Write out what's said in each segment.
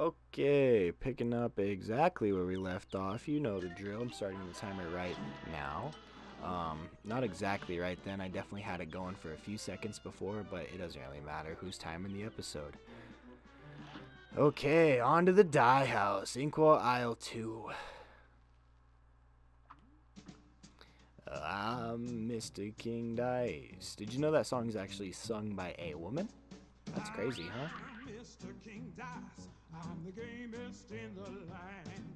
Okay, picking up exactly where we left off. You know the drill. I'm starting the timer right now. Um, not exactly right then. I definitely had it going for a few seconds before, but it doesn't really matter who's timing the episode. Okay, on to the die house. Inkwell Isle 2. I'm Mr. King Dice. Did you know that song is actually sung by a woman? That's crazy, huh? Mr. King Dice. I'm the gamest in the land.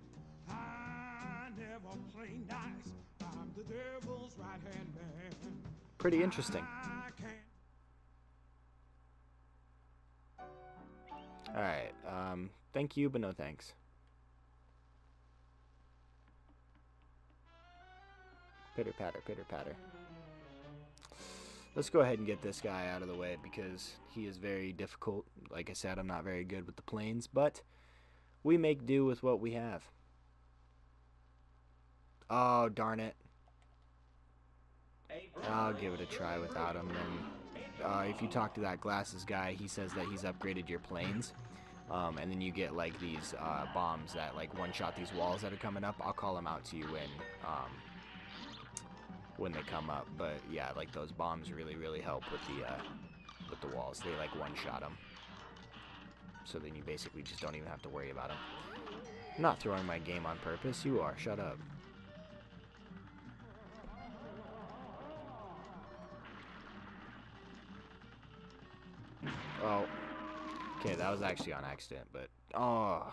I never play nice. I'm the devil's right hand man. Pretty interesting. I can't Alright, um, thank you, but no thanks. Pitter patter, pitter patter. Let's go ahead and get this guy out of the way because he is very difficult. Like I said, I'm not very good with the planes, but we make do with what we have. Oh, darn it. I'll give it a try without him. And uh, if you talk to that glasses guy, he says that he's upgraded your planes. Um, and then you get like these uh, bombs that like one shot these walls that are coming up. I'll call them out to you when um, when they come up. But yeah, like those bombs really really help with the uh, with the walls. They like one shot them. So then you basically just don't even have to worry about them. I'm not throwing my game on purpose. You are. Shut up. Oh. Okay, that was actually on accident, but oh.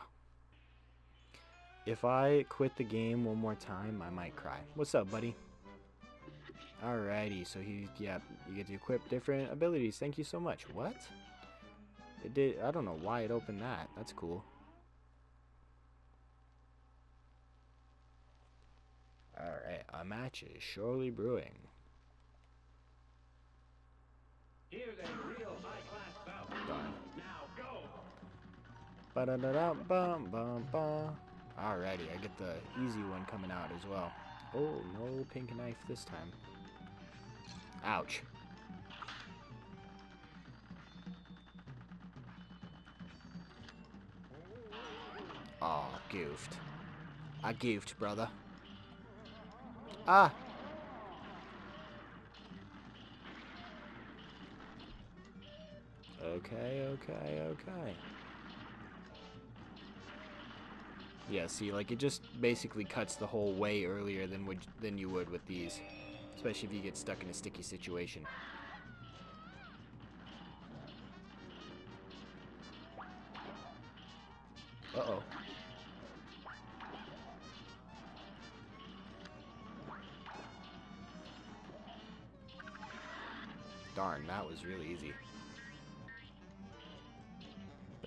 If I quit the game one more time, I might cry. What's up, buddy? Alrighty, so he, yeah, you get to equip different abilities. Thank you so much. What? It did, I don't know why it opened that. That's cool. Alright, a match is surely brewing. Here's a real high-class bout. Done. Now go. ba da da da bum bum bum. Alrighty, I get the easy one coming out as well. Oh, no pink knife this time. Ouch. Oh, goofed. I goofed, brother. Ah! Okay, okay, okay. Yeah, see, like it just basically cuts the hole way earlier than would than you would with these, especially if you get stuck in a sticky situation. Uh oh. Darn, that was really easy.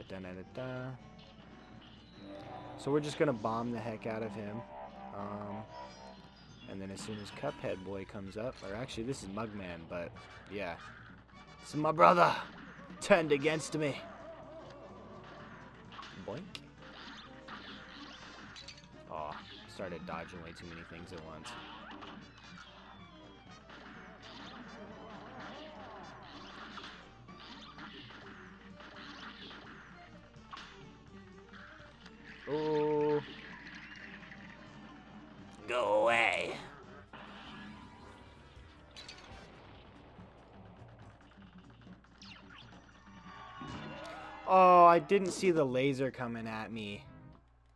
Da da da. So we're just gonna bomb the heck out of him. Um, and then as soon as Cuphead Boy comes up, or actually this is Mugman, but yeah. Is my brother! Turned against me! Boink. Oh, started dodging way too many things at once. Oh. Away. Oh, I didn't see the laser coming at me.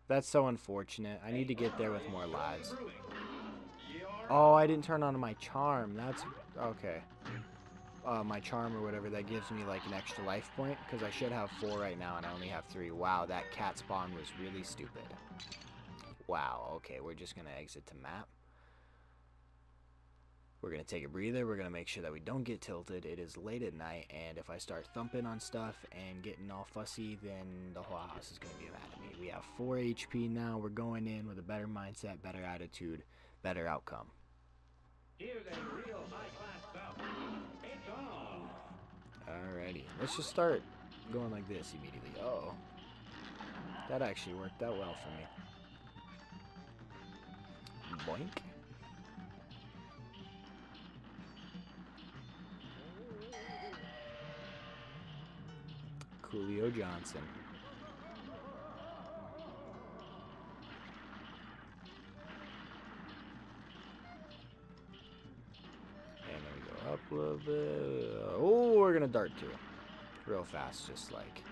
That's so unfortunate. I need to get there with more lives. Oh, I didn't turn on my charm. That's okay. Uh, my charm or whatever that gives me like an extra life point because I should have four right now and I only have three. Wow, that cat spawn was really stupid. Wow. Okay, we're just gonna exit to map. We're gonna take a breather. We're gonna make sure that we don't get tilted. It is late at night, and if I start thumping on stuff and getting all fussy, then the whole house is gonna be mad at me. We have four HP now. We're going in with a better mindset, better attitude, better outcome. Here's a real high-class bout. It's on. Alrighty, let's just start going like this immediately. Uh oh, that actually worked out well for me. Boink. Julio Johnson. And then we go up a little bit. Oh, we're gonna dart to it. Real fast, just like.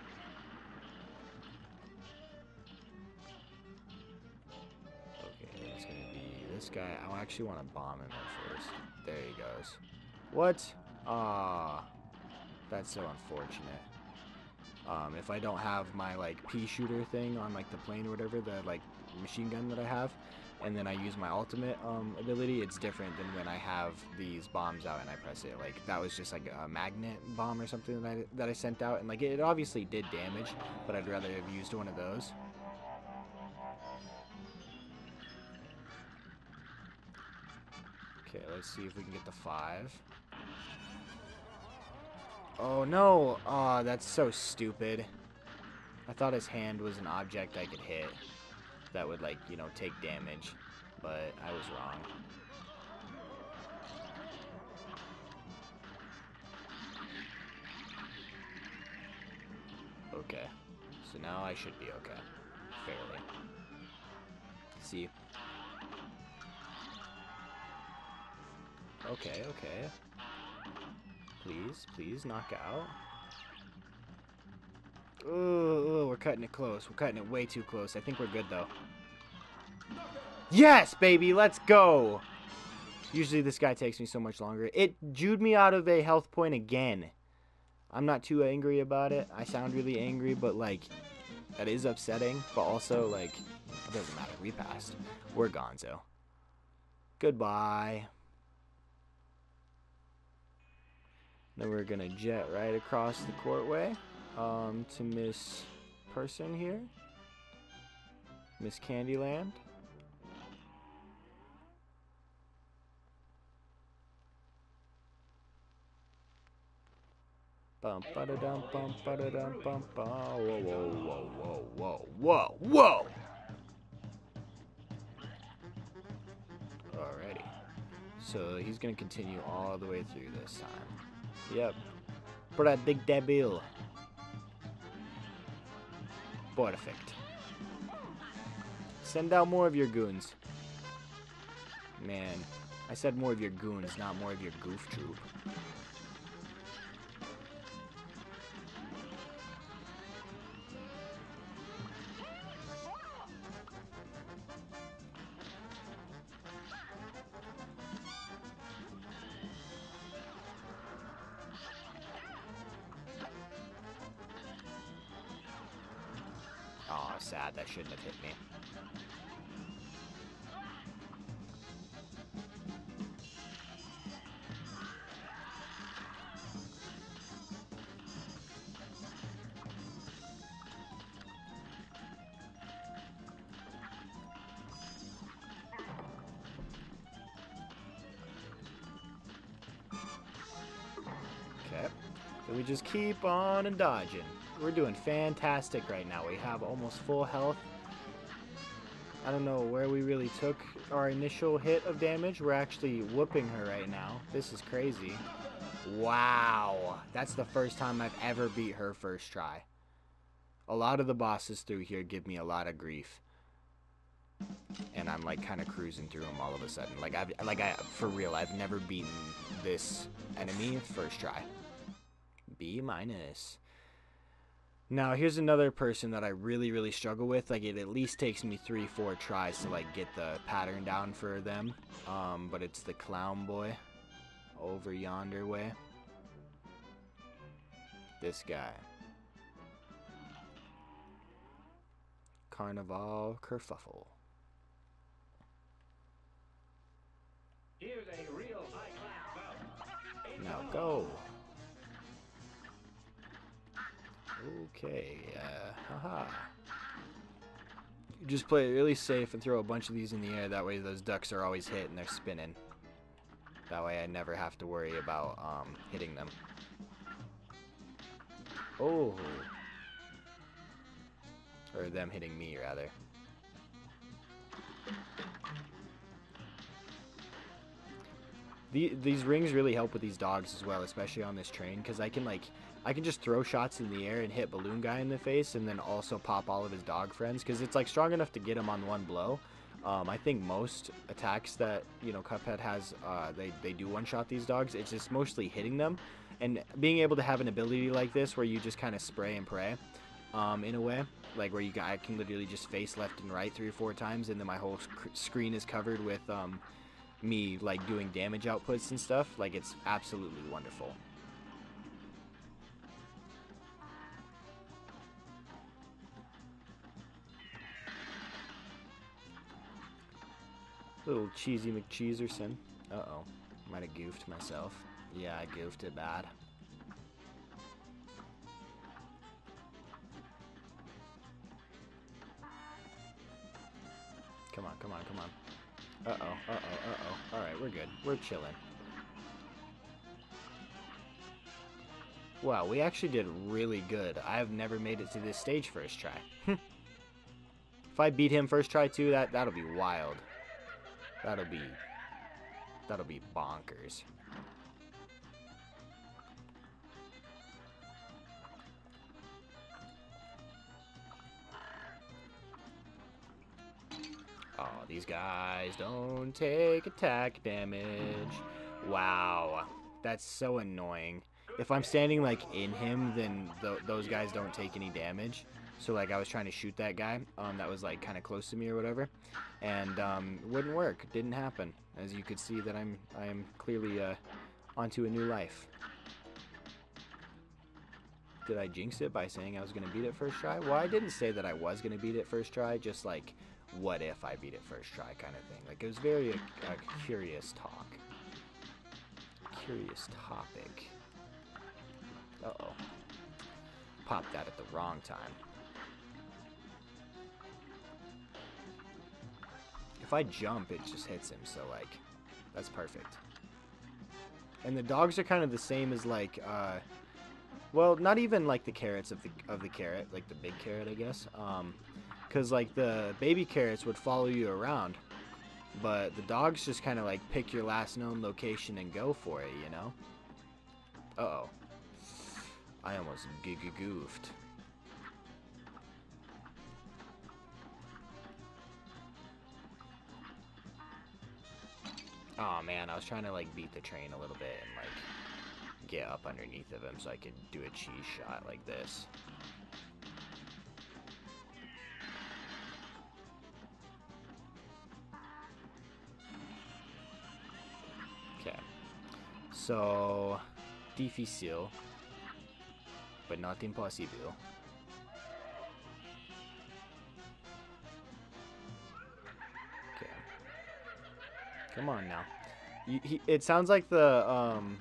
This guy. I actually want to bomb him at first. There he goes. What? Ah, that's so unfortunate. Um, if I don't have my like pea shooter thing on like the plane or whatever, the like machine gun that I have, and then I use my ultimate um, ability, it's different than when I have these bombs out and I press it. Like that was just like a magnet bomb or something that I, that I sent out, and like it obviously did damage, but I'd rather have used one of those. Okay, let's see if we can get the five. Oh no! Aw, that's so stupid. I thought his hand was an object I could hit that would like, you know, take damage, but I was wrong. Okay, so now I should be okay, fairly. See? Okay, okay. Please, please, knock out. Ooh, we're cutting it close. We're cutting it way too close. I think we're good, though. Yes, baby, let's go! Usually this guy takes me so much longer. It jewed me out of a health point again. I'm not too angry about it. I sound really angry, but, like, that is upsetting. But also, like, it doesn't matter. We passed. We're gonzo. Goodbye. Then we're gonna jet right across the courtway um, to Miss Person here, Miss Candyland. Bum ba da dum bum ba da dum bum ba whoa whoa whoa whoa whoa whoa whoa. Alrighty. So he's gonna continue all the way through this time. Yep. Predictable. Perfect. Send out more of your goons. Man, I said more of your goons, not more of your goof troop. Oh, sad. That shouldn't have hit me. Okay. So we just keep on and dodging. We're doing fantastic right now. We have almost full health. I don't know where we really took our initial hit of damage. We're actually whooping her right now. This is crazy. Wow. That's the first time I've ever beat her first try. A lot of the bosses through here give me a lot of grief. And I'm like kind of cruising through them all of a sudden. Like I've like I for real, I've never beaten this enemy first try. B minus. Now here's another person that I really really struggle with. Like it at least takes me three four tries to like get the pattern down for them. Um, but it's the clown boy over yonder way. This guy. Carnival Kerfuffle. Here's a real high-class. Now go. Okay, uh, haha. Just play it really safe and throw a bunch of these in the air. That way those ducks are always hit and they're spinning. That way I never have to worry about um, hitting them. Oh. Or them hitting me, rather. The, these rings really help with these dogs as well, especially on this train, because I can like, I can just throw shots in the air and hit Balloon Guy in the face, and then also pop all of his dog friends, because it's like strong enough to get him on one blow, Um, I think most attacks that you know Cuphead has, uh, they they do one shot these dogs. It's just mostly hitting them, and being able to have an ability like this where you just kind of spray and pray, um, in a way, like where you can, I can literally just face left and right three or four times, and then my whole sc- screen is covered with um, me like doing damage outputs and stuff. Like it's absolutely wonderful. Little cheesy McCheeserson. Uh-oh. Might have goofed myself. Yeah, I goofed it bad. Come on, come on, come on. Uh-oh, uh-oh, uh-oh. Alright, we're good. We're chilling. Wow, we actually did really good. I have never made it to this stage first try. if I beat him first try too, that, that'll be wild. That'll be... That'll be bonkers. These guys don't take attack damage. Wow. That's so annoying. If I'm standing, like, in him, then th those guys don't take any damage. So, like, I was trying to shoot that guy um, that was, like, kind of close to me or whatever. And um, wouldn't work. Didn't happen. As you could see that I'm, I am clearly uh, onto a new life. Did I jinx it by saying I was going to beat it first try? Well, I didn't say that I was going to beat it first try. Just, like, what if I beat it first try kind of thing. Like, it was very a, a curious talk. Curious topic. Uh-oh. Popped that at the wrong time. If I jump, it just hits him, so, like, that's perfect. And the dogs are kind of the same as, like, uh, well, not even, like, the carrots of the, of the carrot, like the big carrot, I guess. Um, because, like, the baby carrots would follow you around. But the dogs just kind of, like, pick your last known location and go for it, you know? Uh-oh. I almost goofed. Oh man, I was trying to like beat the train a little bit and like get up underneath of him so I could do a cheese shot like this. So, difícil, but not impossible. Okay. Come on now. You, he, it sounds like the um,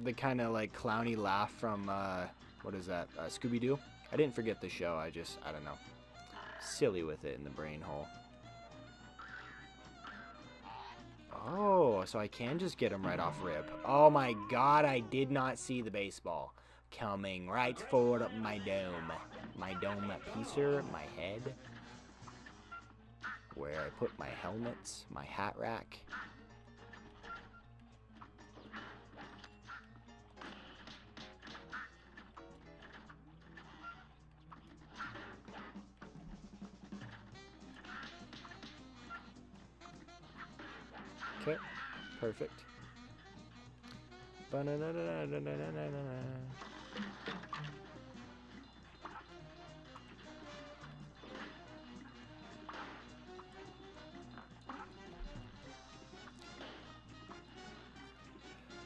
the kind of like clowny laugh from uh, what is that? Uh, Scooby Doo. I didn't forget the show. I just I don't know. Silly with it in the brain hole. Oh, so I can just get him right off rip. Oh my god, I did not see the baseball coming right for my dome. My dome piecer, my head. Where I put my helmets, my hat rack.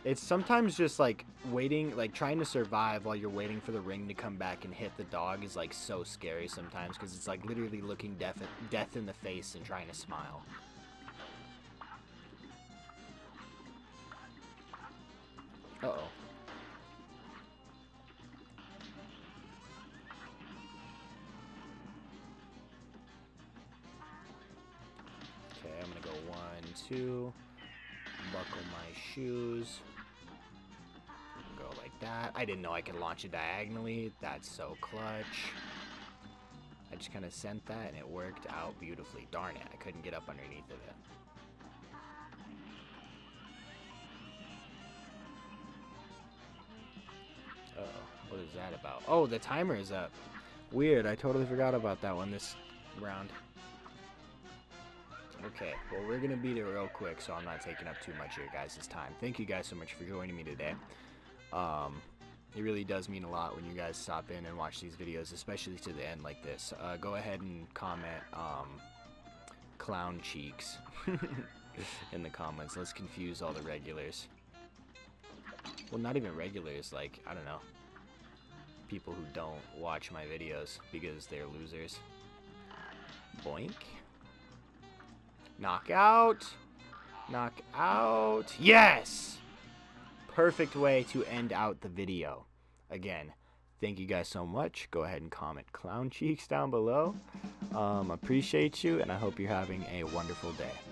It's sometimes just like waiting, like trying to survive while you're waiting for the ring to come back and hit the dog is like so scary sometimes because it's like literally looking death, death in the face and trying to smile. One, two, buckle my shoes, go like that. I didn't know I could launch it diagonally. That's so clutch. I just kind of sent that and it worked out beautifully. Darn it, I couldn't get up underneath of it. Uh oh what is that about? Oh, the timer is up. Weird, I totally forgot about that one this round. Okay, well, we're going to beat it real quick, so I'm not taking up too much of your guys' time. Thank you guys so much for joining me today. Um, it really does mean a lot when you guys stop in and watch these videos, especially to the end like this. Uh, go ahead and comment um, clown cheeks in the comments. Let's confuse all the regulars. Well, not even regulars, like, I don't know. People who don't watch my videos because they're losers. Boink. Knockout. Knockout. Yes! Perfect way to end out the video. Again, thank you guys so much. Go ahead and comment clown cheeks down below. Um, appreciate you, and I hope you're having a wonderful day.